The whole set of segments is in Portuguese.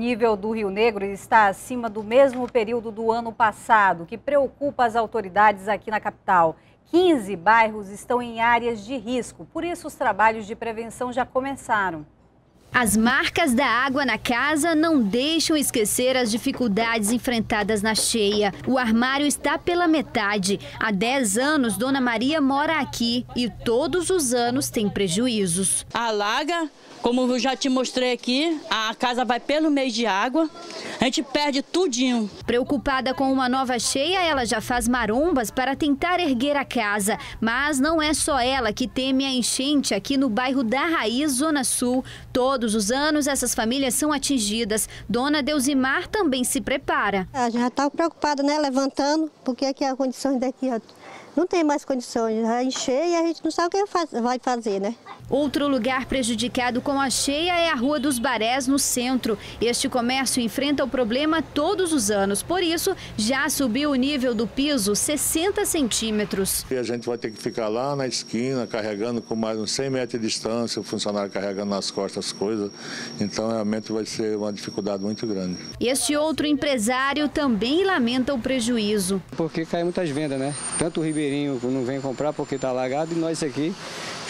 nível do Rio Negro está acima do mesmo período do ano passado, que preocupa as autoridades aqui na capital. 15 bairros estão em áreas de risco, por isso os trabalhos de prevenção já começaram. As marcas da água na casa não deixam esquecer as dificuldades enfrentadas na cheia. O armário está pela metade. Há 10 anos, Dona Maria mora aqui e todos os anos tem prejuízos. Alaga, como eu já te mostrei aqui, a casa vai pelo meio de água, a gente perde tudinho. Preocupada com uma nova cheia, ela já faz marombas para tentar erguer a casa. Mas não é só ela que teme a enchente aqui no bairro da Raiz, Zona Sul. Todos os anos essas famílias são atingidas. Dona Deusimar também se prepara. Já está preocupada, né, levantando, porque aqui a condição daqui, não tem mais condições. Vai encher e a gente não sabe o que vai fazer, né? Outro lugar prejudicado com a cheia é a Rua dos Barés, no centro. Este comércio enfrenta o problema todos os anos, por isso já subiu o nível do piso 60 centímetros. E a gente vai ter que ficar lá na esquina, carregando com mais uns 100 metros de distância, o funcionário carregando nas costas as coisas. Então, realmente vai ser uma dificuldade muito grande. Este outro empresário também lamenta o prejuízo. Porque cai muitas vendas, né? Tanto o Ribeirinho não vem comprar porque está alagado e nós aqui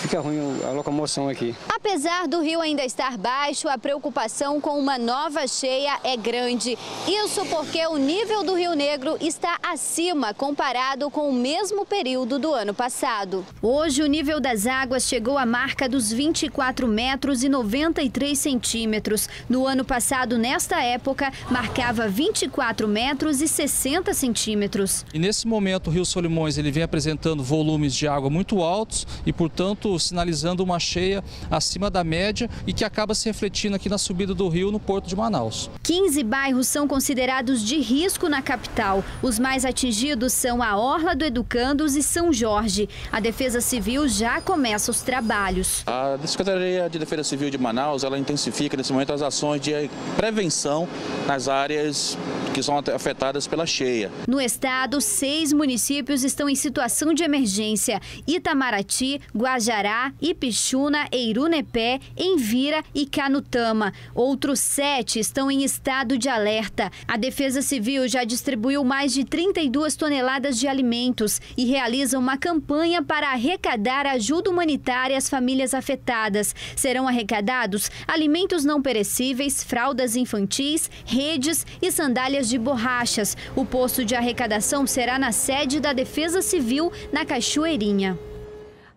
fica ruim a locomoção aqui. Apesar do rio ainda estar baixo, a preocupação com uma nova cheia é grande. Isso porque o nível do Rio Negro está acima comparado com o mesmo período do ano passado. Hoje, o nível das águas chegou à marca dos 24 metros e 93 centímetros. No ano passado, nesta época, marcava 24 metros e 60 centímetros. E nesse momento, o Rio Solimões ele vem apresentando volumes de água muito altos e, portanto, sinalizando uma cheia acima da média e que acaba se refletindo aqui na subida do rio no porto de Manaus. 15 bairros são considerados de risco na capital. Os mais atingidos são a Orla do Educandos e São Jorge. A Defesa Civil já começa os trabalhos. A Secretaria de Defesa Civil de Manaus ela intensifica nesse momento as ações de prevenção nas áreas que são afetadas pela cheia. No estado, seis municípios estão em situação de emergência: Itamaraty, Guajará, Ipixuna, Eirunepé, Envira e Canutama. Outros sete estão em estado de alerta. A Defesa Civil já distribuiu mais de 32 toneladas de alimentos e realiza uma campanha para arrecadar ajuda humanitária às famílias afetadas. Serão arrecadados alimentos não perecíveis, fraldas infantis, redes e sandálias de borrachas. O posto de arrecadação será na sede da Defesa Civil, na Cachoeirinha.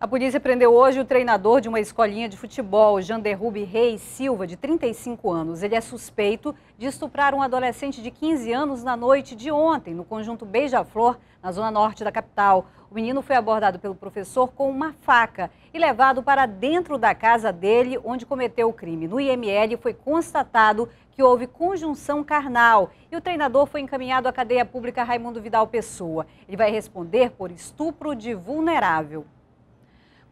A polícia prendeu hoje o treinador de uma escolinha de futebol, Janderrubi Reis Silva, de 35 anos. Ele é suspeito de estuprar um adolescente de 15 anos na noite de ontem, no conjunto Beija-Flor, na zona norte da capital. O menino foi abordado pelo professor com uma faca e levado para dentro da casa dele, onde cometeu o crime. No IML foi constatado que houve conjunção carnal e o treinador foi encaminhado à cadeia pública Raimundo Vidal Pessoa. Ele vai responder por estupro de vulnerável.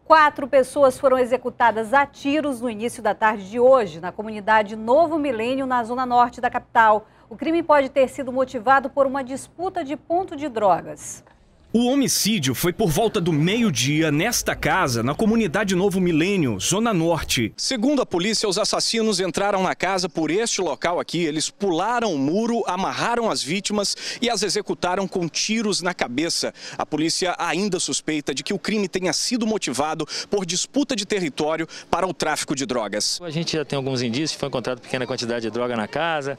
Quatro pessoas foram executadas a tiros no início da tarde de hoje, na comunidade Novo Milênio, na zona norte da capital. O crime pode ter sido motivado por uma disputa de ponto de drogas. O homicídio foi por volta do meio-dia nesta casa, na comunidade Novo Milênio, Zona Norte. Segundo a polícia, os assassinos entraram na casa por este local aqui. Eles pularam o muro, amarraram as vítimas e as executaram com tiros na cabeça. A polícia ainda suspeita de que o crime tenha sido motivado por disputa de território para o tráfico de drogas. A gente já tem alguns indícios, foi encontrado pequena quantidade de droga na casa.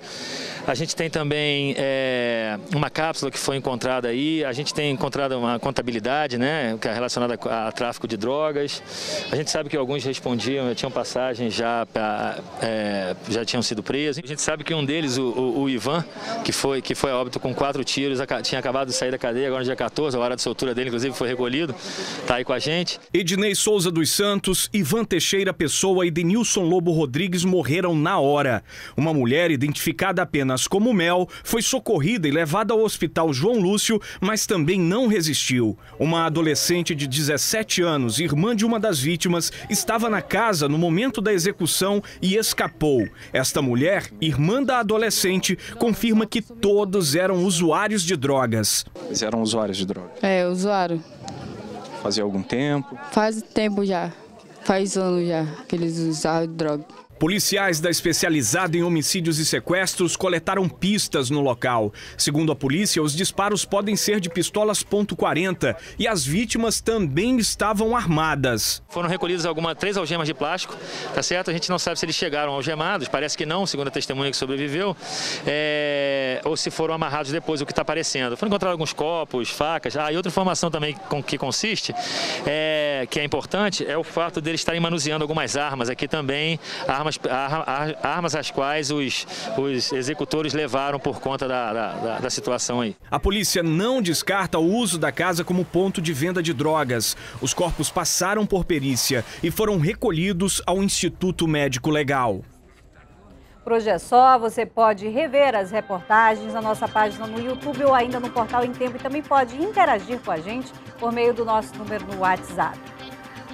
A gente tem também é, uma cápsula que foi encontrada aí. A gente tem encontrado uma contabilidade, né, é relacionada a, a, tráfico de drogas. A gente sabe que alguns respondiam, tinham passagem, já, pra, é, já tinham sido presos. A gente sabe que um deles, o, o, o, Ivan, que foi, que foi a óbito com quatro tiros, tinha acabado de sair da cadeia, agora no dia 14, a hora de soltura dele, inclusive, foi recolhido, está aí com a gente. Ednei Souza dos Santos, Ivan Teixeira Pessoa e Denilson Lobo Rodrigues morreram na hora. Uma mulher, identificada apenas como Mel, foi socorrida e levada ao hospital João Lúcio, mas também não resistiu. Uma adolescente de 17 anos, irmã de uma das vítimas, estava na casa no momento da execução e escapou. Esta mulher, irmã da adolescente, confirma que todos eram usuários de drogas. Eles eram usuários de drogas? É, usuário. Fazia algum tempo? Faz tempo já. Faz anos já que eles usavam droga. Policiais da especializada em homicídios e sequestros coletaram pistas no local. Segundo a polícia, os disparos podem ser de pistolas .40 e as vítimas também estavam armadas. Foram recolhidas algumas três algemas de plástico, tá certo? A gente não sabe se eles chegaram algemados, parece que não, segundo a testemunha que sobreviveu, é... ou se foram amarrados depois, o que está aparecendo. Foram encontrados alguns copos, facas. Ah, e outra informação também que consiste, é... que é importante, é o fato deles estarem manuseando algumas armas aqui também, armas armas, armas às quais os, os executores levaram por conta da, da, da situação aí. A polícia não descarta o uso da casa como ponto de venda de drogas. Os corpos passaram por perícia e foram recolhidos ao Instituto Médico Legal. Por hoje é só, você pode rever as reportagens na nossa página no YouTube ou ainda no portal Em Tempo e também pode interagir com a gente por meio do nosso número no WhatsApp.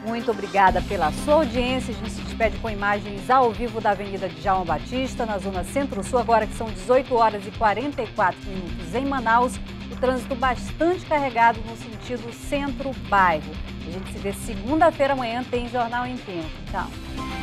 Muito obrigada pela sua audiência. A gente se despede com imagens ao vivo da Avenida de João Batista, na zona centro-sul, agora que são 18 horas e 44 minutos em Manaus. O trânsito bastante carregado no sentido centro-bairro. A gente se vê segunda-feira amanhã, tem Jornal em Tempo. Tchau.